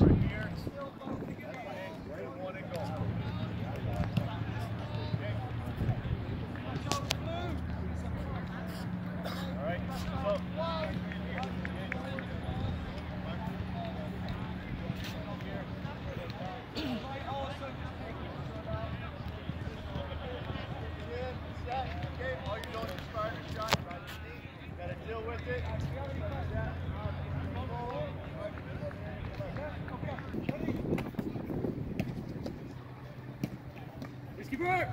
right here. Other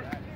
Sure.